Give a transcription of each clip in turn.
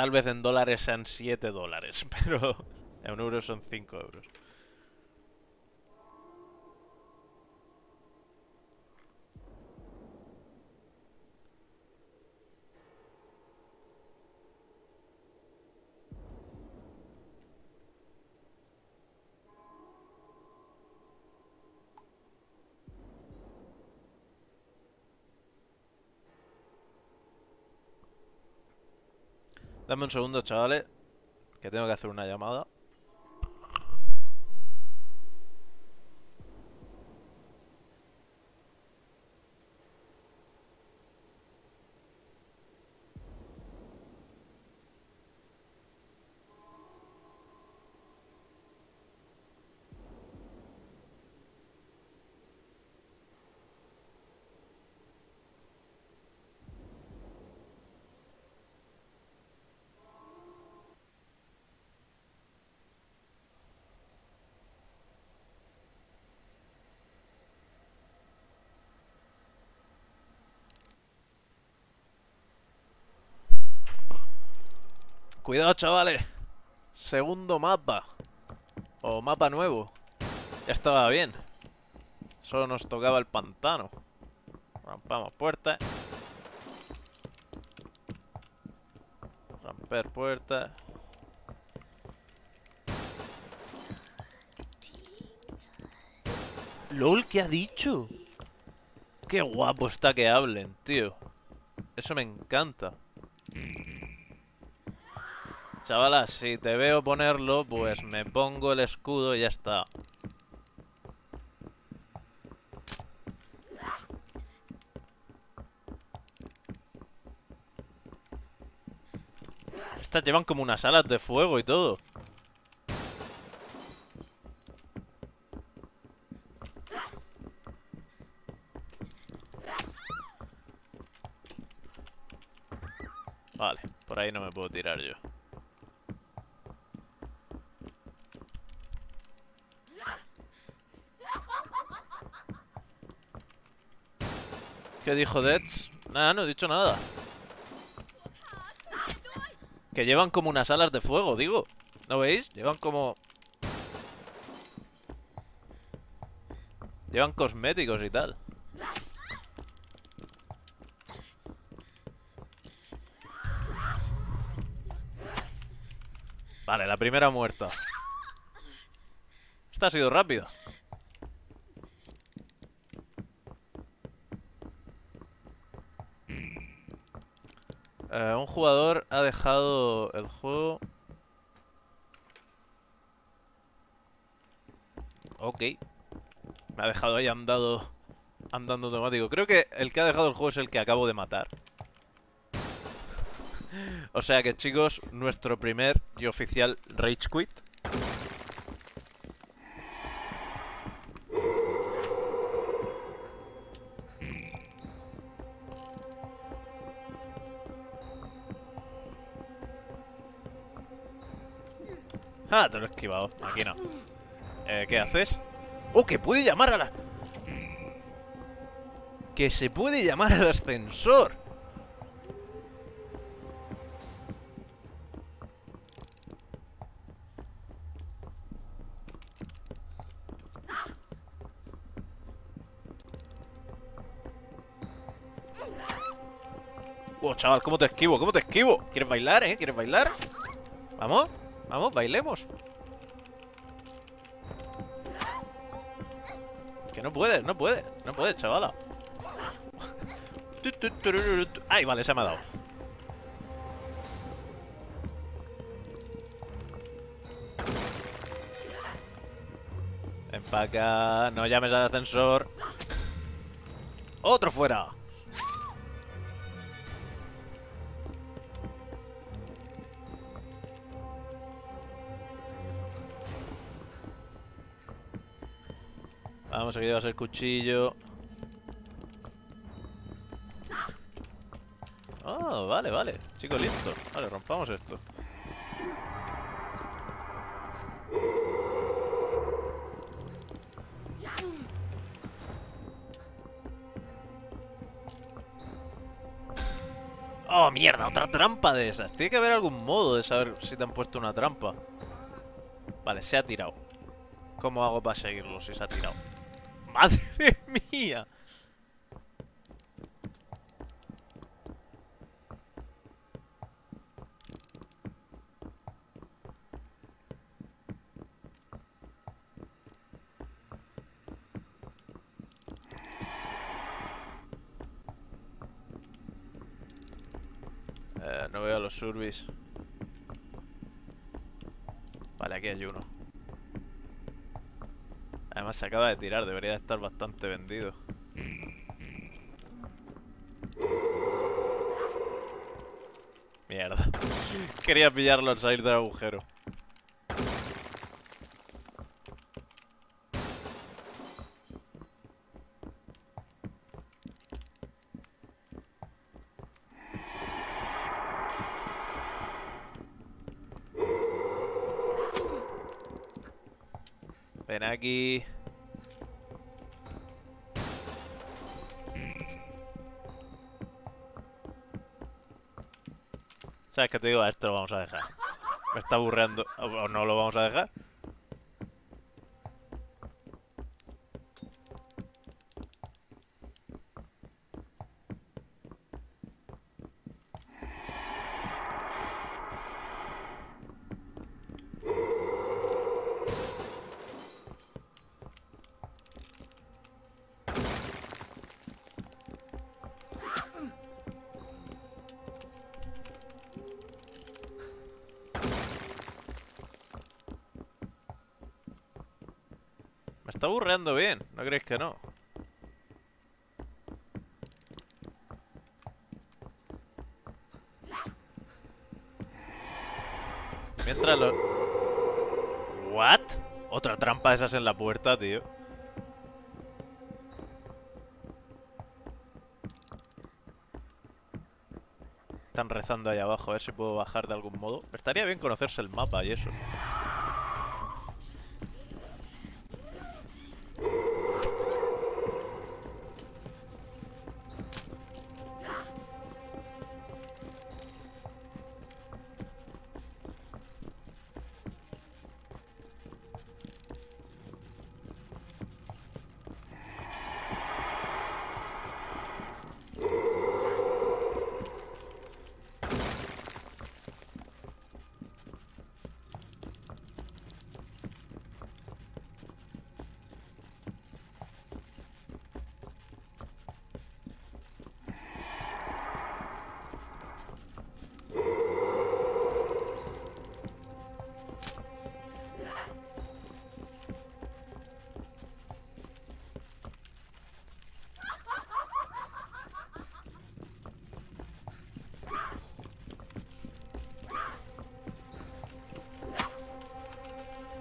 tal vez en dólares sean 7 dólares, pero en euros son 5 euros. Dame un segundo, chavales, que tengo que hacer una llamada. Cuidado, chavales. Segundo mapa. O mapa nuevo. Ya estaba bien. Solo nos tocaba el pantano. Rompamos puertas. Romper puertas. LOL, ¿qué ha dicho? Qué guapo está que hablen, tío. Eso me encanta. Chavalas, si te veo ponerlo, pues me pongo el escudo y ya está. Estas llevan como unas alas de fuego y todo. Vale, por ahí no me puedo tirar yo. ¿Qué dijo Deads? Nada, no he dicho nada. Que llevan como unas alas de fuego, digo. ¿No veis? Llevan como... Llevan cosméticos y tal. Vale, la primera muerta. Esta ha sido rápida. Eh, un jugador ha dejado el juego. Ok. Me ha dejado ahí andado, andando automático. Creo que el que ha dejado el juego es el que acabo de matar. o sea que chicos, nuestro primer y oficial Rage Quit. Ah, te lo he esquivado. Aquí no. Eh, ¿Qué haces? ¡Oh, que puede llamar a la... Que se puede llamar al ascensor. Oh, chaval, ¿cómo te esquivo? ¿Cómo te esquivo? ¿Quieres bailar, eh? ¿Quieres bailar? ¿Vamos? Vamos, bailemos. Que no puede, no puede, no puede, chavala. Ay, vale, se me ha dado. Empaca, no llames al ascensor. ¡Otro fuera! Vamos, aquí llevas el cuchillo. Ah, vale, vale. Chico, listo. Vale, rompamos esto. ¡Oh, mierda! Otra trampa de esas. Tiene que haber algún modo de saber si te han puesto una trampa. Vale, se ha tirado. ¿Cómo hago para seguirlo si se ha tirado? ¡Madre mía! Eh, no veo los surbis. Vale, aquí hay uno. Además se acaba de tirar, debería de estar bastante vendido. Mierda. Quería pillarlo al salir del agujero. Ven aquí. ¿Sabes qué te digo? A esto lo vamos a dejar. Me está aburriendo. ¿O no lo vamos a dejar? Está aburriendo bien, ¿no creéis que no? Mientras lo... ¿What? Otra trampa de esas en la puerta, tío. Están rezando ahí abajo, a ver si puedo bajar de algún modo. Estaría bien conocerse el mapa y eso.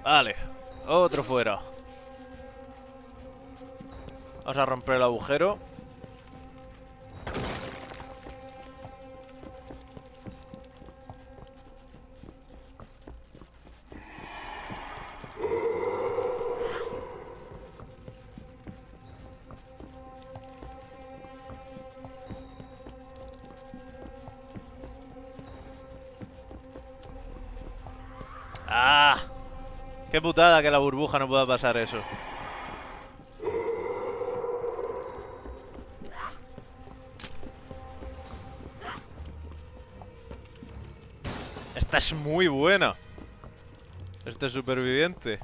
Vale, otro fuera. Vamos a romper el agujero. ¡Ah! Qué putada que la burbuja no pueda pasar eso. Esta es muy buena. Este superviviente.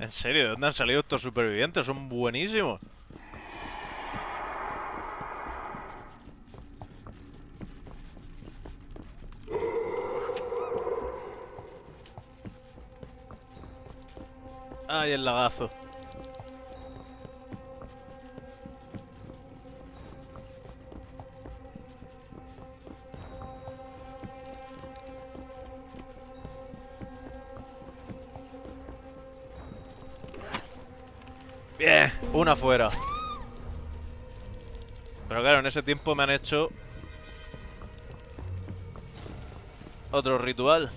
En serio, ¿de dónde han salido estos supervivientes? Son buenísimos. Ay, el lagazo. Bien, una fuera. Pero claro, en ese tiempo me han hecho otro ritual.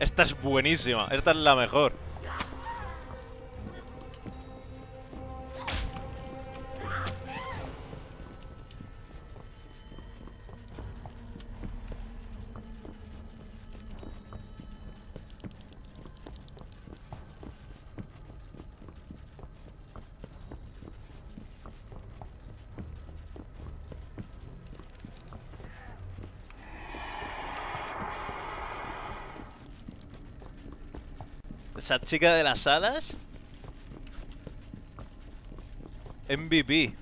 Esta es buenísima, esta es la mejor. Esa chica de las alas. MVP.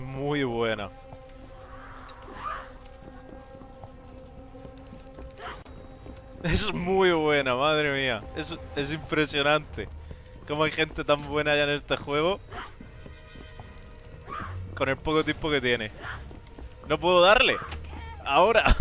Muy buena. Es muy buena, madre mía. Es, es impresionante. Cómo hay gente tan buena ya en este juego. Con el poco tiempo que tiene. No puedo darle. Ahora.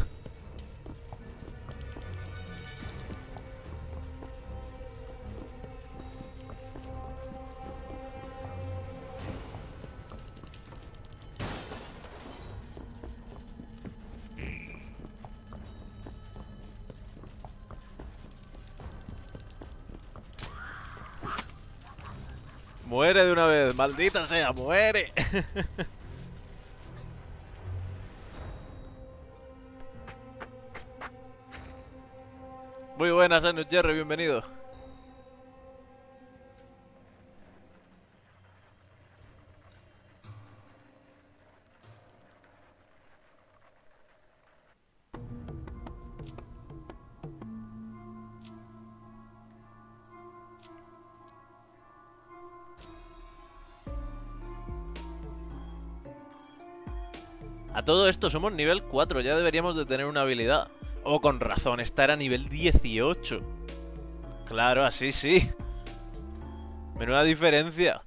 Muere de una vez, maldita sea, muere. Muy buenas, Anos Jerry, bienvenido. A todo esto somos nivel 4, ya deberíamos de tener una habilidad. Oh, con razón, esta era nivel 18. Claro, así sí. Menuda diferencia.